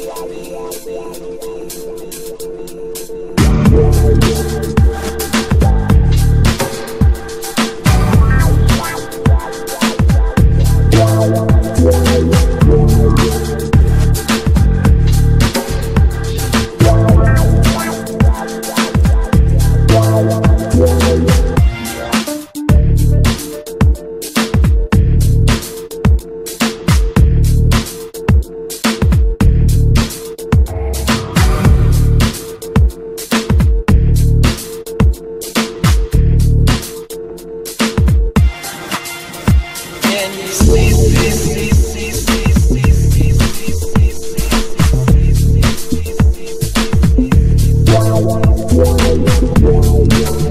Thank can you see this? Wow, wow.